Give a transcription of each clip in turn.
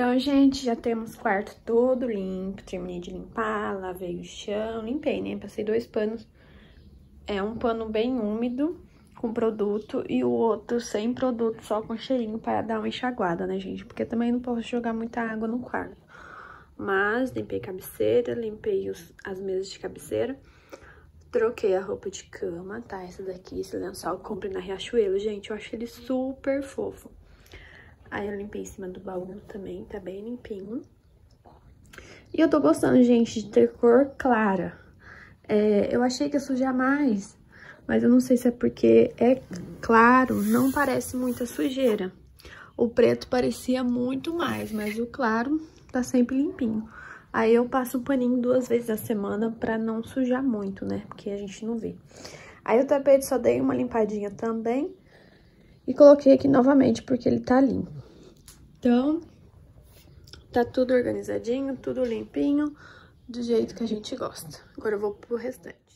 Então, gente, já temos o quarto todo limpo, terminei de limpar, lavei o chão, limpei, né? Passei dois panos. É um pano bem úmido, com produto, e o outro sem produto, só com cheirinho para dar uma enxaguada, né, gente? Porque também não posso jogar muita água no quarto. Mas, limpei cabeceira, limpei os, as mesas de cabeceira, troquei a roupa de cama, tá? Essa daqui, esse lençol que comprei na Riachuelo, gente, eu acho ele super fofo. Aí eu limpei em cima do baú também, tá bem limpinho. E eu tô gostando, gente, de ter cor clara. É, eu achei que ia sujar mais, mas eu não sei se é porque é claro, não parece muita sujeira. O preto parecia muito mais, mas o claro tá sempre limpinho. Aí eu passo o paninho duas vezes na semana pra não sujar muito, né? Porque a gente não vê. Aí o tapete só dei uma limpadinha também. E coloquei aqui novamente porque ele tá limpo. Então, tá tudo organizadinho, tudo limpinho, do jeito que a gente gosta. Agora eu vou pro restante.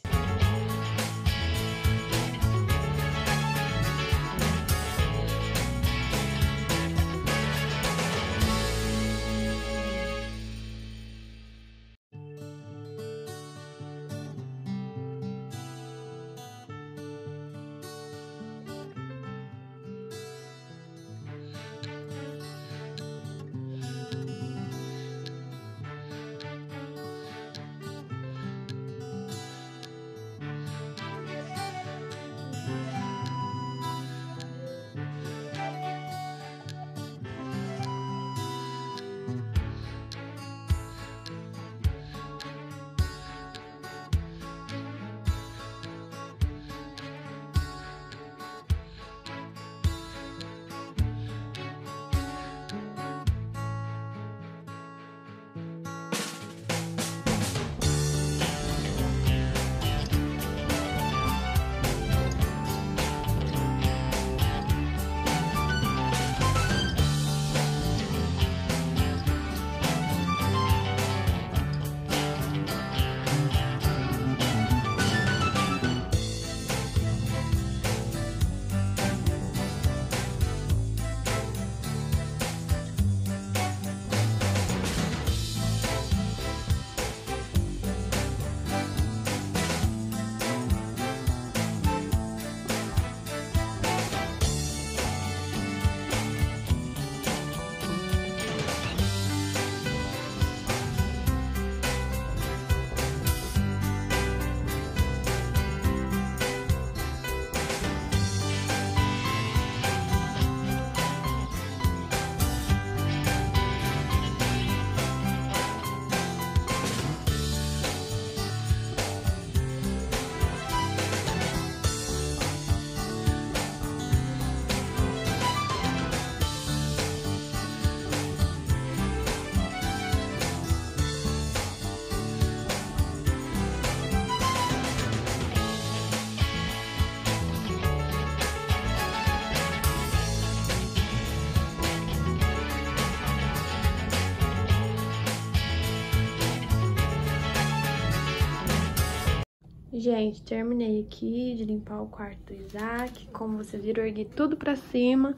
Gente, terminei aqui de limpar o quarto do Isaac. Como vocês viram, eu ergui tudo pra cima.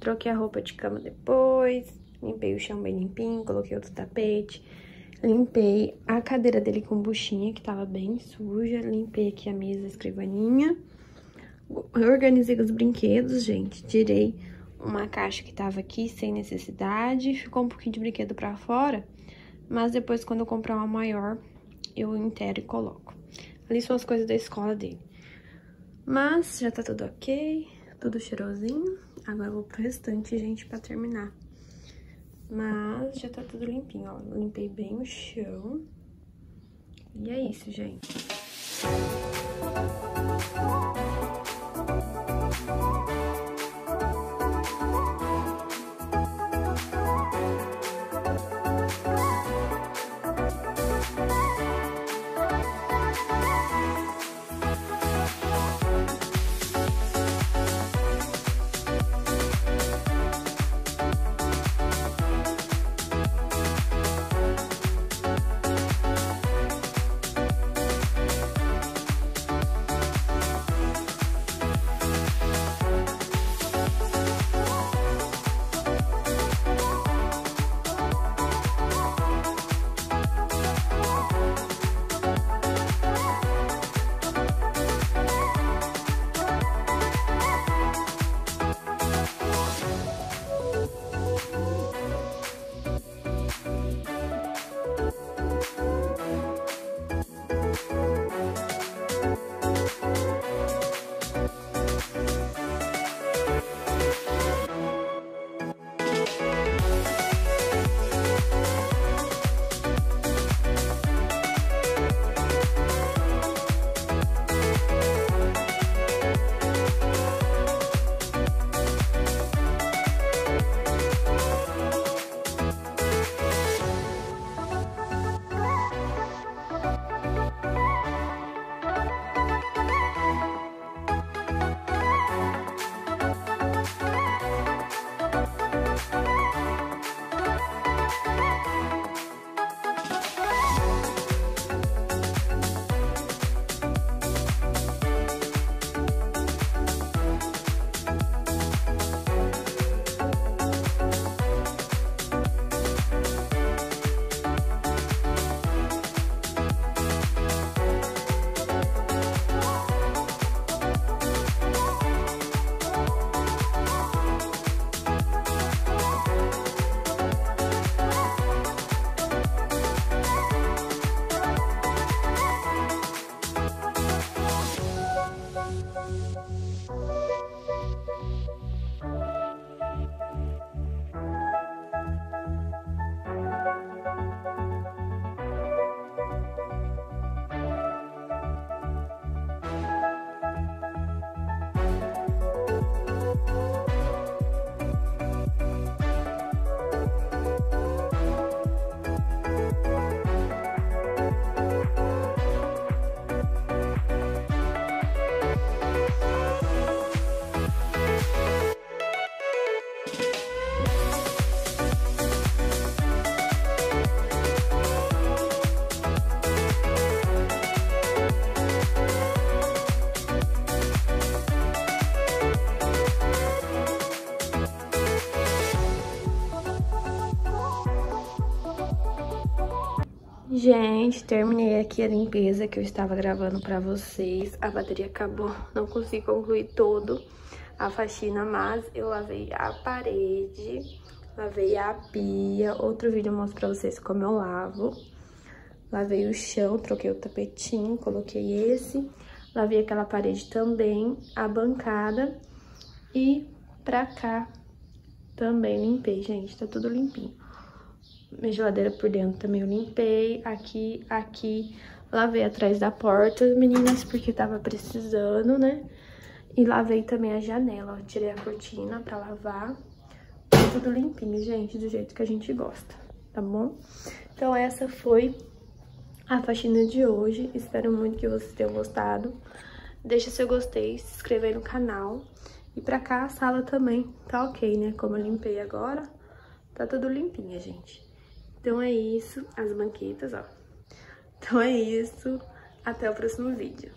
Troquei a roupa de cama depois. Limpei o chão bem limpinho, coloquei outro tapete. Limpei a cadeira dele com buchinha, que tava bem suja. Limpei aqui a mesa, a escrivaninha. Organizei os brinquedos, gente. Tirei uma caixa que tava aqui sem necessidade. Ficou um pouquinho de brinquedo pra fora. Mas depois, quando eu comprar uma maior, eu intero e coloco. Ali são as coisas da escola dele. Mas já tá tudo ok, tudo cheirosinho. Agora eu vou pro restante, gente, pra terminar. Mas já tá tudo limpinho, ó. limpei bem o chão. E é isso, gente. Terminei aqui a limpeza que eu estava gravando pra vocês. A bateria acabou, não consegui concluir todo a faxina, mas eu lavei a parede, lavei a pia. Outro vídeo eu mostro pra vocês como eu lavo. Lavei o chão, troquei o tapetinho, coloquei esse. Lavei aquela parede também, a bancada. E pra cá também limpei, gente, tá tudo limpinho. Minha geladeira por dentro também eu limpei. Aqui, aqui, lavei atrás da porta, meninas, porque tava precisando, né? E lavei também a janela, ó. Tirei a cortina pra lavar. Tá tudo limpinho, gente, do jeito que a gente gosta, tá bom? Então essa foi a faxina de hoje. Espero muito que vocês tenham gostado. Deixa seu gostei, se inscreva aí no canal. E pra cá a sala também tá ok, né? Como eu limpei agora, tá tudo limpinha, gente. Então é isso, as banquetas, ó. Então é isso, até o próximo vídeo.